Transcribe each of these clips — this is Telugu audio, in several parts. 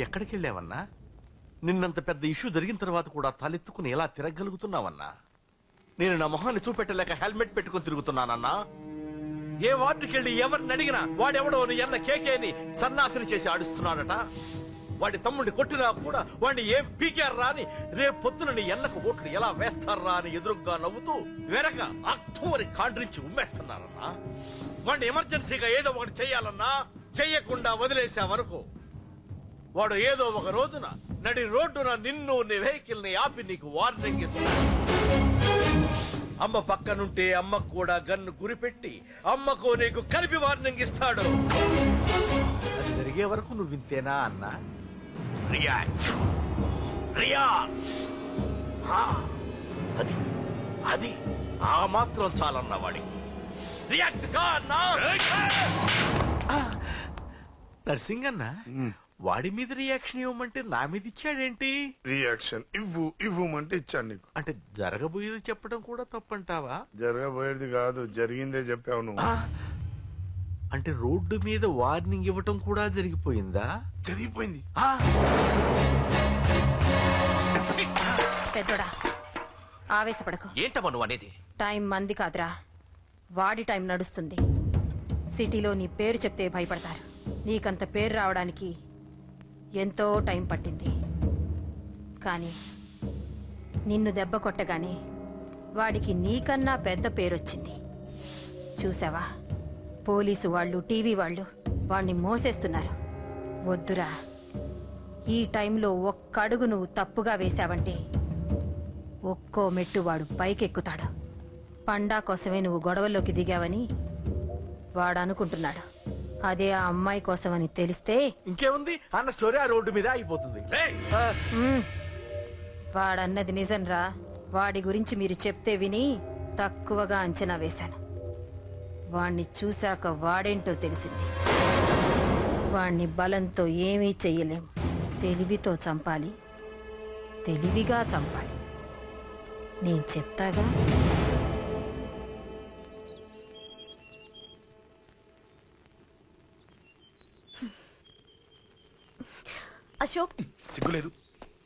ఎక్కడికి వెళ్ళావన్నా నిన్నంత పెద్ద ఇష్యూ జరిగిన తర్వాత కూడా తలెత్తుకుని ఎలా తిరగలుగుతున్నావన్నా నేను నా మొహాన్ని చూపెట్టలేక హెల్మెట్ పెట్టుకుని తిరుగుతున్నానన్నా? ఏ వార్డుకి వెళ్ళి ఎవరిని అడిగినా వాడెవడో ఎన్న కేకేని సన్నాసిని చేసి ఆడిస్తున్నాడట. వాడి తమ్ముడిని కొట్టినా కూడా వాడిని ఏం పీకారా అని రేపు పొద్దున నీ ఎన్నకు ఓట్లు ఎలా వేస్తారా అని ఎదురుగ్గా నవ్వుతూ వెనక అక్టోబరి కాండ్రించి ఉమ్మేస్తున్నారన్నా? వాడిని ఎమర్జెన్సీగా ఏదో ఒకటి చేయాలన్నా చెయ్యకుండా వదిలేసావనుకో వాడు ఏదో ఒక రోజున నడి రోడ్డున నిన్ను నీ వెహికల్ని ఆపి నీకు వార్నింగ్ ఇస్తాడు అమ్మ పక్కనుంటే అమ్మకు కూడా గన్ను గురిపెట్టి అమ్మకు నీకు కలిపి వార్నింగ్ ఇస్తాడు. అది జరిగే వరకు నువ్వు వింతేనా అన్నా? రియాక్ట్ రియాక్ట్ ఆ, అది అది ఆ మాత్రం చాలన్న వాడికి. రియాక్ట్ కా నర్సింగ్ అన్న వాడి మీద రియాక్షన్ ఇవ్వమంటే నా మీద ఇచ్చాడేంటి? రియాక్షన్ ఇవ్వు ఇవ్వమంటే ఇచ్చాను నీకు. అంటే జరగబోయేది చెప్పడం కూడా తప్పంటావా? జరగబోయేది కాదు జరిగిందే చెప్పావు నువ్వు. ఆ, అంటే రోడ్డు మీద వార్నింగ్ ఇవ్వటం కూడా జరిగిపోయిందా? జరిగిపోయింది. ఆ, పెద్దోడా ఆవేశపడకు. ఏంటమ్మా నువ్వు అనేది? టైం మంది కాదురా. వాడి టైం నడుస్తుంది. సిటీలో నీ పేరు చెప్తే భయపడతారు. నీకంత పేరు రావడానికి ఎంతో టైం పట్టింది. కానీ నిన్ను దెబ్బ కొట్టగానే వాడికి నీకన్నా పెద్ద పేరొచ్చింది. చూసావా? పోలీసు వాళ్ళు టీవీ వాళ్ళు వాణ్ణి మోసేస్తున్నారు. వద్దురా. ఈ టైంలో ఒక్కడుగు నువ్వు తప్పుగా వేశావంటే ఒక్కో మెట్టు వాడు పైకెక్కుతాడు. పండా కోసమే నువ్వు గొడవల్లోకి దిగావని వాడనుకుంటున్నాడు. అదే ఆ అమ్మాయి కోసమని తెలిస్తే ఇంకేముంది? అన్న స్టోరీ ఆ రోడ్డు మీద అయిపోతుంది మ్మ్, వాడన్నది నిజంరా. వాడి గురించి మీరు చెప్తే విని తక్కువగా అంచనా వేశాను. వాణ్ణి చూశాక వాడేంటో తెలిసింది. వాణ్ణి బలంతో ఏమీ చెయ్యలేం. తెలివితో చంపాలి. తెలివిగా చంపాలి. నేను చెప్తాగా? అశోక్? సిగ్గు లేదు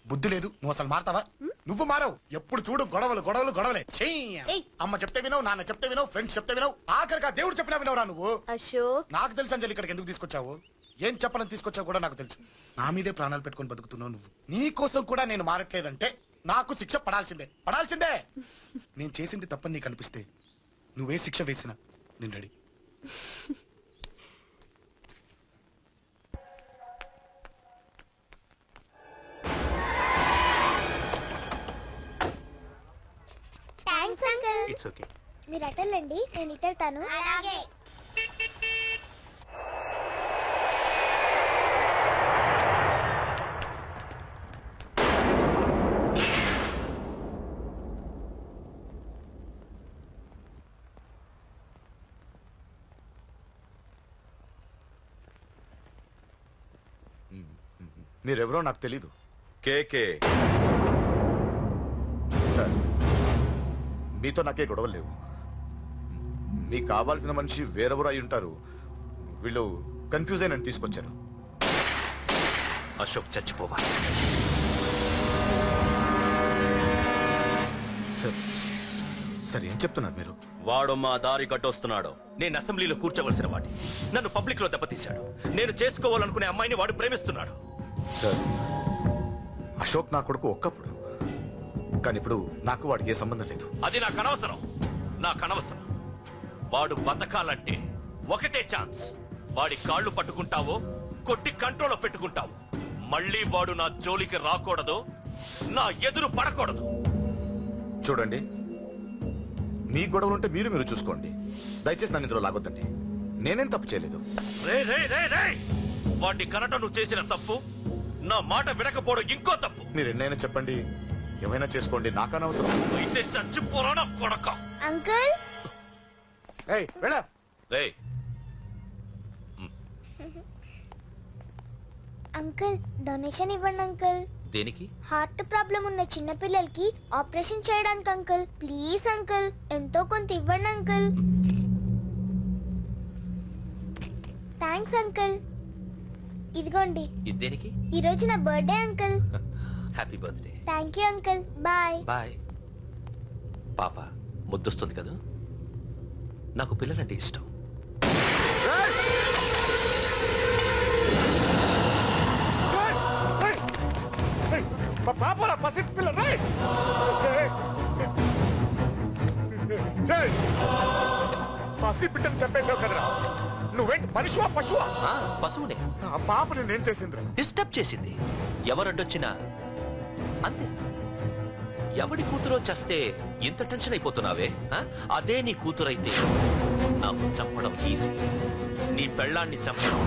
బుద్ధి లేదు. నువ్వు అసలు మారతావా? నువ్వు మారవు. ఎప్పుడు చూడు గొడవలు గొడవలు గొడవలే. ఏయ్. అమ్మ చెప్తే వినవు నాన్న చెప్తే వినవు ఫ్రెండ్స్ చెప్తే వినవు. ఆఖరిగా దేవుడు చెప్పినా వినవురా నువ్వు? అశోక్? నాకు తెలుసు అంజలి ఇక్కడికి ఎందుకు తీసుకొచ్చావు? ఏం చెప్పాలని తీసుకొచ్చావు కూడా నాకు తెలుసు. నా మీదే ప్రాణాలు పెట్టుకొని బతుకుతున్నావు నువ్వు. నీ కోసం కూడా నేను మారట్లేదంటే నాకు శిక్ష పడాల్సిందే. పడాల్సిందే! నేను చేసింది తప్పని నీకు అనిపిస్తే నువ్వే శిక్ష వేసినా నేను రెడీ. ఇట్స్ ఓకే మీరు అటెళ్ళండి నేను ఇటెళ్తాను అలాగే. మీరెవరో నాకు తెలీదు. కేకే మీతో నాకే గొడవలు లేవు. మీకు కావాల్సిన మనిషి వేరెవరు అయి ఉంటారు. వీళ్ళు కన్ఫ్యూజ్ అయిన తీసుకొచ్చారు. అశోక్ చచ్చిపోవాలి. సార్ సార్ ఏం చెప్తున్నారు మీరు? వాడు మా దారి కట్టొస్తున్నాడు. నేను అసెంబ్లీలో కూర్చోవలసిన వాడి నన్ను పబ్లిక్లో దెబ్బతీశాడు. నేను చేసుకోవాలనుకునే అమ్మాయిని వాడు ప్రేమిస్తున్నాడు. సార్ అశోక్ నా కొడుకు ఒక్కప్పుడు కానీ ఇప్పుడు నాకు వాడికి ఏ సంబంధం లేదు. అది నాకు అనవసరం. నాకు అనవసరం. వాడు బతకాలంటే ఒకటే ఛాన్స్. వాడి కాళ్ళు పట్టుకుంటావో కొట్టి కంట్రోల్లో పెట్టుకుంటావు. మళ్ళీ వాడు నా జోలికి రాకూడదు నా ఎదురు పడకూడదు. చూడండి మీ గొడవలు ఉంటే మీరు మీరు చూసుకోండి. దయచేసి నన్ను ఇందులో లాగొద్దండి. నేనేం తప్పు చేయలేదు. వాడిని కనట నువ్వు చేసిన తప్పు నా మాట వినకపోవడం ఇంకో తప్పు. మీరు ఎన్నైనా చెప్పండి. ఏమైనా చేసుకోండి నాకు అనవసరం. అయితే చచ్చిపోరా నా కొడక. అంకుల్? ఏయ్ వెళ్ళ. రే అంకుల్ డొనేషన్ ఇవ్వండి అంకుల్. దేనికి? హార్ట్ ప్రాబ్లం ఉన్న చిన్న పిల్లలకి ఆపరేషన్ చేయడానికి అంకుల్. Please uncle. ఎంతో కొంత ఇవ్వండి అంకుల్. Thanks uncle. ఇదిగోండి. ఇది దేనికి? ఈ రోజు నా birthday uncle. Happy birthday thank you uncle bye bye పాప ముద్దొస్తుంది కదా నాకు పిల్లలంటే ఇష్టం పాపరా పసి పిల్ల! పసి బిడ్డను చంపేశావు కదరా నువ్వేంటి మనిషివా పశువా ఆ, పశువునే ఆ పాప నేనేం చేసిందిరా డిస్టర్బ్ చేసింది ఎవరడ్డొచ్చినా అంతే. ఎవడి కూతురో చస్తే ఇంత టెన్షన్ అయిపోతున్నావే ఆ? అదే నీ కూతురైతే. నాకు చంపడం ఈజీ. నీ పెళ్ళాన్ని చంపడం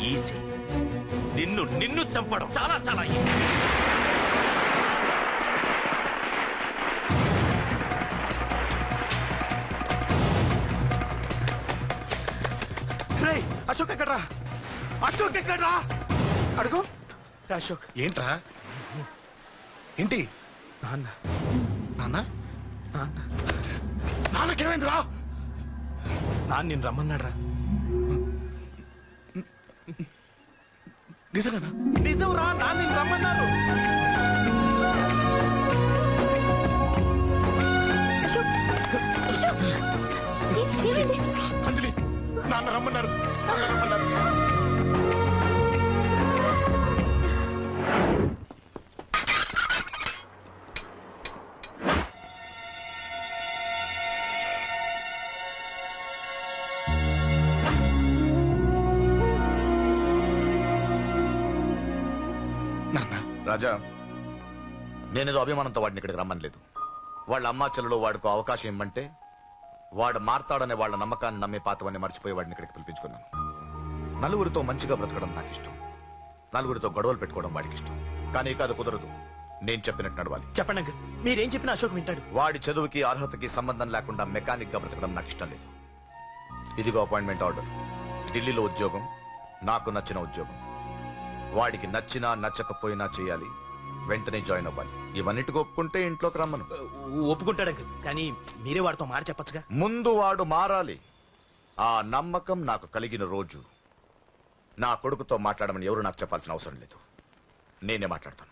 ఈజీ. నిన్ను నిన్ను చంపడం చాలా చాలా ఈజీ. అశోక్ ఎక్కడ్రా? అశోక్ ఎక్కడ్రా? అడుగు. రా అశోక్. ఏంట్రా? ఏంటి? నాన్న. నాన్న? నాన్న. నాన్నకేమైందిరా? నాన్న నేను రమ్మన్నాడ్రా. నిజంగానా? నిజం రా నాన్న నేను రమ్మన్నారు అంజలి నాన్న రమ్మన్నారు. నాన్న రమ్మన్నారు. రాజా నేనేదో అభిమానంతో వాడిని ఇక్కడికి రమ్మనలేదు. వాళ్ళ అమ్మా చెల్లెలు వాడికి అవకాశం ఇమ్మంటే వాడు మారతాడనే వాళ్ళ నమ్మకాన్ని నమ్మే పాతవన్నీ మర్చిపోయి వాడిని ఇక్కడికి పిలిపించుకున్నాను. నలుగురితో మంచిగా బ్రతకడం నాకు ఇష్టం నలుగురితో గొడవలు పెట్టుకోవడం వాడికి ఇష్టం కానీ కాదు కుదరదు. నేను చెప్పినట్టు నడవాలి. చెప్పండి అంకుల్. మీరేం చెప్పినా అశోక్ వింటాడు. వాడి చదువుకి అర్హతకి సంబంధం లేకుండా మెకానిక్గా బ్రతకడం నాకు ఇష్టం లేదు. ఇదిగో అపాయింట్మెంట్ ఆర్డర్. ఢిల్లీలో ఉద్యోగం నాకు నచ్చిన ఉద్యోగం. వాడికి నచ్చినా నచ్చకపోయినా చేయాలి. వెంటనే జాయిన్ అవ్వాలి. ఇవన్నిటికి ఒప్పుకుంటే ఇంట్లోకి రమ్మను. ఒప్పుకుంటాడు అంకుల్. కానీ మీరే వాడితో మాట చెప్పొచ్చుగా. ముందు వాడు మారాలి. ఆ నమ్మకం నాకు కలిగిన రోజు. నా కొడుకుతో మాట్లాడమని ఎవరు నాకు చెప్పాల్సిన అవసరం లేదు. నేనే మాట్లాడతాను.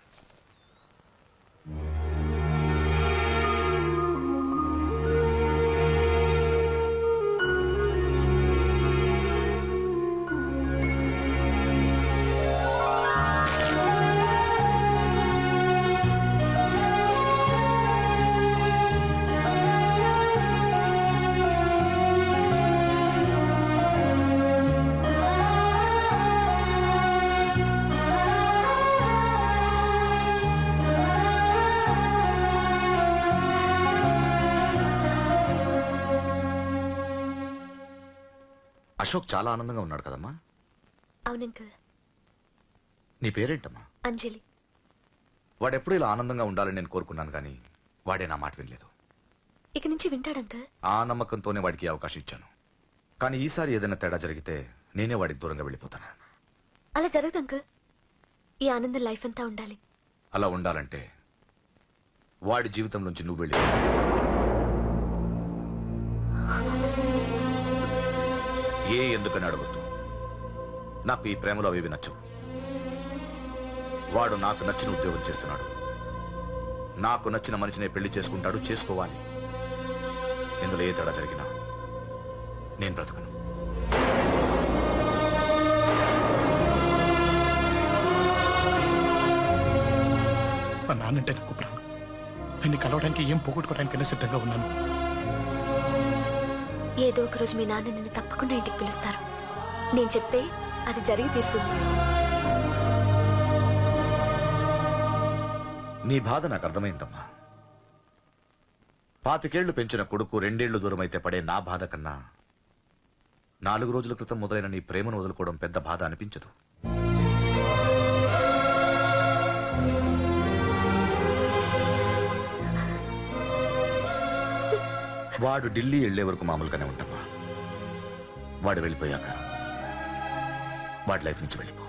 అశోక్ చాలా ఆనందంగా ఉన్నాడు కదమ్మా? అవును అంకుల్ నీ పేరేంటమ్మా? అంజలి. వాడెప్పుడు ఇలా ఆనందంగా ఉండాలని నేను కోరుకున్నాను కానీ వాడే నా మాట వినలేదు. ఇక నుంచి వింటాడు అంకుల్. ఆ నమ్మకంతోనే వాడికి ఈ అవకాశం ఇచ్చాను. కానీ ఈసారి ఏదైనా తేడా జరిగితే నేనే వాడికి దూరంగా వెళ్ళిపోతాను. అలా జరగదు అంకుల్. ఈ ఆనందం లైఫ్ అంతా ఉండాలి. అలా ఉండాలంటే వాడి జీవితం నుంచి నువ్వు వెళ్ళి ఏ ఎందుకని అడగొద్దు. నాకు ఈ ప్రేమలో అవేవి నచ్చవు. వాడు నాకు నచ్చిన ఉద్యోగం చేస్తున్నాడు. నాకు నచ్చిన మనిషినే పెళ్ళి చేసుకుంటాడు చేసుకోవాలి. ఇందులో ఏ తేడా జరిగినా నేను బ్రతకను. మా నాన్నంటే నాకు ప్రాణం. ఆయన్ని కలవడానికి ఏం పోగొట్టుకోవడానికైనా సిద్ధంగా ఉన్నాను. ఏదో ఒక రోజు మీ నాన్న నిన్ను తప్పకుండా ఇంటికి పిలుస్తారు. నేను చెప్తే అది జరిగి తీరుతుంది. నీ బాధ నాకు అర్థమైందమ్మా. పాతికేళ్ళు పెంచిన కొడుకు రెండేళ్ళు దూరం అయితే పడే నా బాధ కన్నా నాలుగు రోజుల క్రితం మొదలైన నీ ప్రేమను వదులుకోవడం పెద్ద బాధ అనిపించదు. వాడు ఢిల్లీ వెళ్ళే వరకు మామూలుగానే ఉంటామా? వాడు వెళ్ళిపోయాక వాడి లైఫ్ నుంచి వెళ్ళిపో.